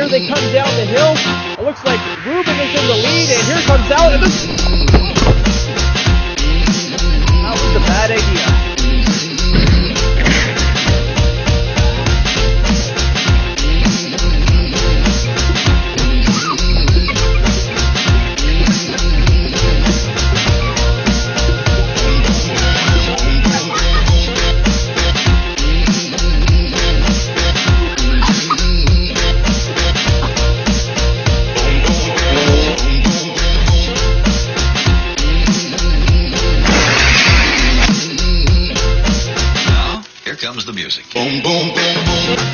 as they come down the hill. It looks like Ruben is in the lead, and here comes out. And. Comes the music. Boom, boom, boom, boom.